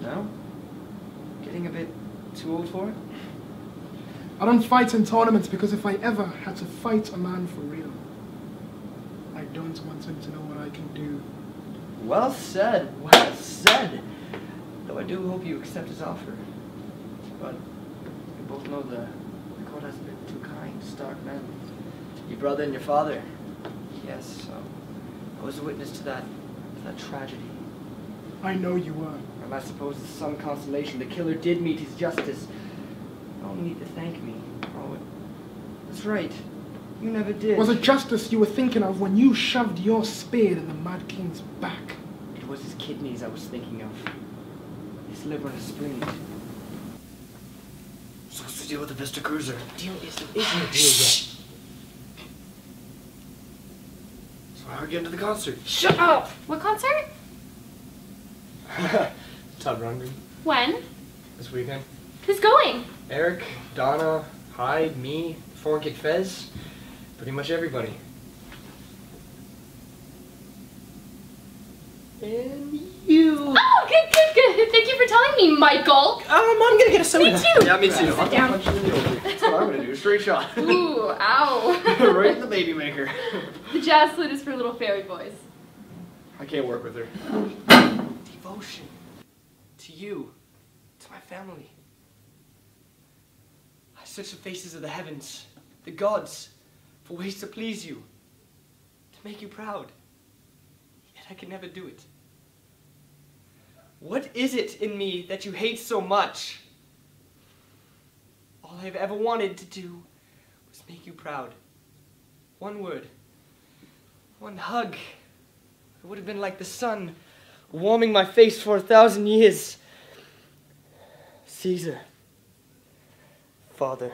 No? Getting a bit too old for it? I don't fight in tournaments because if I ever had to fight a man for real, I don't want him to know what I can do. Well said, well said. Though I do hope you accept his offer. But we both know the, the court has been too kind to Stark men. Your brother and your father. Yes, so I was a witness to that, to that tragedy. I know you were. And I suppose it's some consolation the killer did meet his justice. You don't need to thank me. Oh, that's right. You never did. Was it justice you were thinking of when you shoved your spade in the Mad King's back? It was his kidneys I was thinking of. His liver and his spleen. So what's the deal with the Vista Cruiser? Deal isn't, isn't a deal yet. So how are we getting to the concert? Shut up! What concert? Todd Rundgren. When? This weekend. Who's going? Eric, Donna, Hyde, me, Foreign Kid Fez. Pretty much everybody. And you. Oh, good, good, good. Thank you for telling me, Michael. Um, I'm gonna get a soda. Me too. Yeah, me too. Sit I'm down. punch you in the over. That's what I'm gonna do. Straight shot. Ooh, ow. right in the baby maker. the jazz flute is for little fairy boys. I can't work with her. Devotion. To you. To my family. I search the faces of the heavens, the gods, for ways to please you, to make you proud. Yet I can never do it. What is it in me that you hate so much? All I've ever wanted to do was make you proud. One word. One hug. It would have been like the sun warming my face for a thousand years. Caesar. Father.